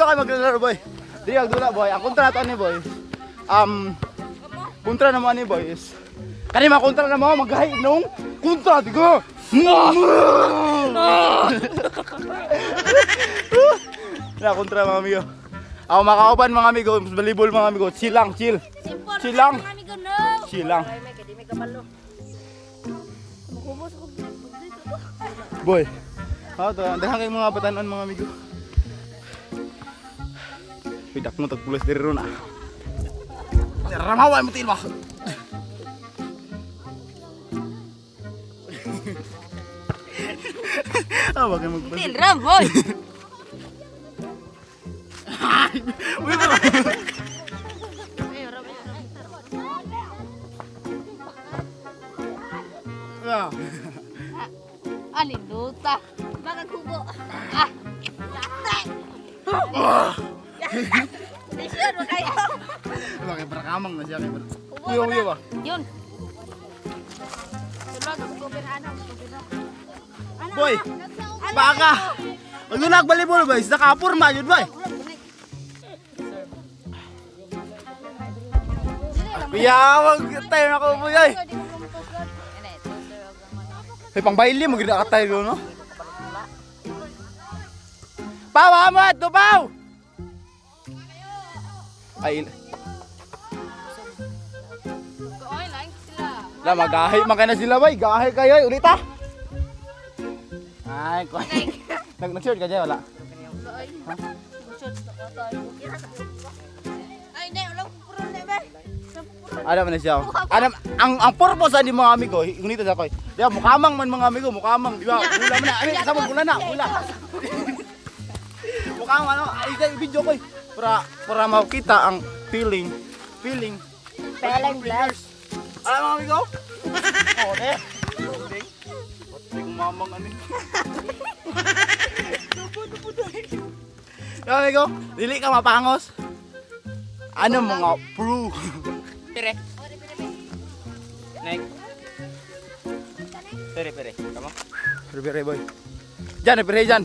dito kayo maglalaro boy. Dili ang dula boy. Ang kontrata ni boy. Um kontra naman ni boy is kani mga kontra na mo magahay nung kontra digo. Na kontra mga amigo. Ako makauban mga amigo, volleyball mga amigo. Chill lang, chill. Simple. Chill lang. Kami ganaw. Chill lang. Ay, may kadi may kabalo. Humos ko dito. Boy. Ah, to, dahan kay mga batanon mga amigo. Pidak mo tagpulos diri ron ah. Ramawan mo tilma. Ah, wag kang magpas. Tilram, boy. Bro. Ah. Alinduta. Baka kubo. Ah. Yate. Wag kayo. Bakit berakamang na siya kay ber. Kubo Uyo, uyo ba? Yun. Sulod, Boy, baka. Nagbalibol boy, sa kapurma jud boy. Kuya, wag tayo na ko boy. Hey, pang baili mo gina ka tayo no? Pau, amat, tupaw! Ay, Oy, lang sila. la magahi man kana sila bay, gahi kayo ay ulit ah. Ay, ko. Nag nag-short ka dyan, wala. Ay, wala ko puro na ba? Ano man siya. Ano ang ang purpose ani mga amigo, ngunito sa koy. Di ba mukamang man mga amigo, mukamang, di ba? Gula man na, ani sa mo gula na, gula. mukamang ano, ay video koy. Para para makita ang feeling, feeling. Feeling blessed. Ano mga amigo? Oh, eh. Feeling. Feeling mamang ano. Yo amigo, dili ka mapangos. Ano mga pro? Pere. Nek. Pere, pere. Kamu? Pere, pere, boy. Jan, pere, jan.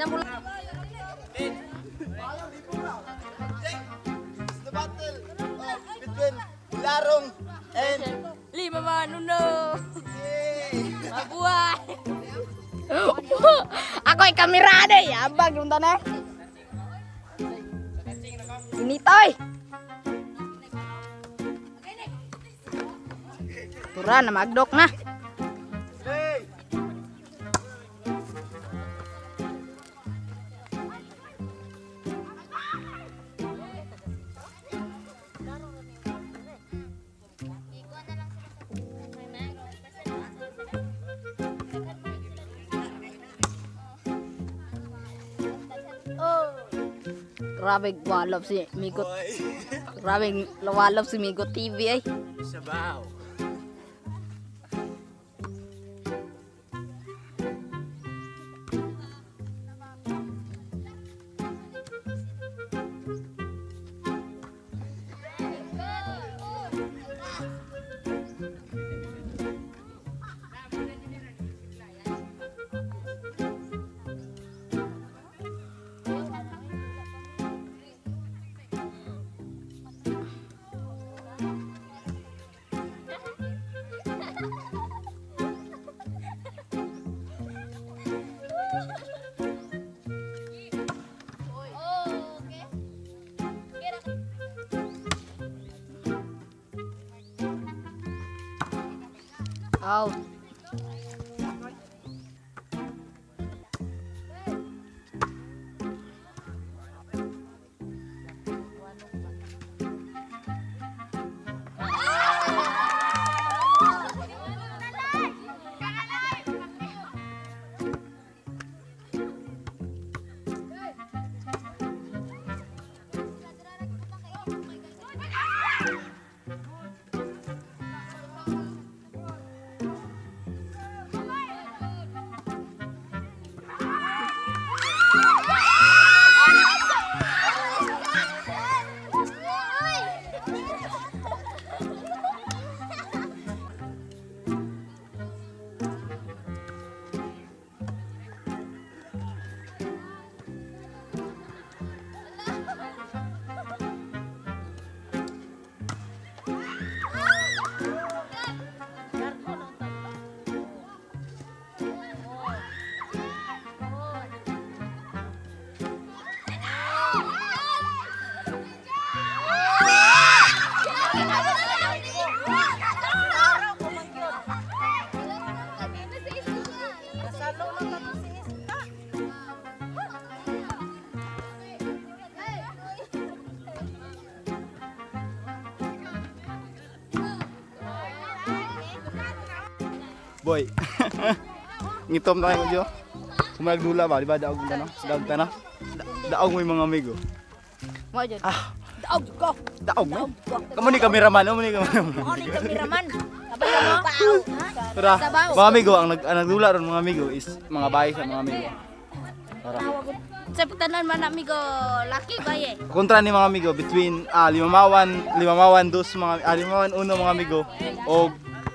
Aku ikan kamera deh ya abang Gimana? Eh? Ini toy Turan sama Agdok nah. Grabe walop si Migo. Grabe walop si Migo TV ay. Sabaw. Tchau. Boy. Ngitom na kayo dyo. Kumalag dula ba? Di ba daog na no? Daog ta na? Da- Daog mo yung mga amigo. Mo jud. Ah, Daog ko. daog mo. Kamu ni kameraman, kamu ni kameraman. Mo ni kameraman. Tara, mga amigo, ang, nag, ang nagdula ron mga amigo is mga bahay sa mga amigo. Tara. Sa putanan man amigo, lucky ba eh? Kontra ni mga amigo between ah, limawawan, limawawan dos mga ah, limawawan uno mga amigo o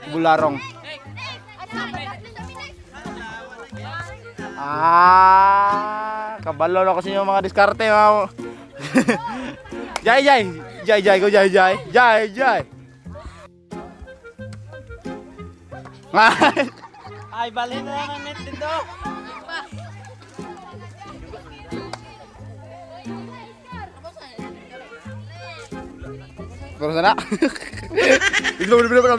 bularong. Ah, kabalo na kasi yung mga diskarte mga Jai jai, jai jai go jai jai, jai jai. Ay, bali na lang ang net dito. Pero sana. Bilo bilo bilo bilo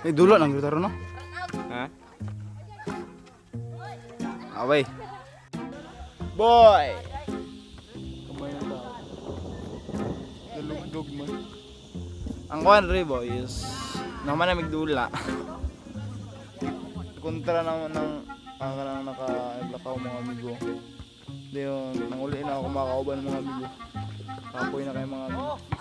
Eh dulo nang gitar no. Ha? Away. Boy. Kamay na tao. Dalugdog man. Ang kuan re boy is naman na migdula. Kontra naman ng ang kanang naka-blackout mga amigo. Di yun, nanguli na ako makakauban ng mga amigo. Kapoy na kayo mga amigo.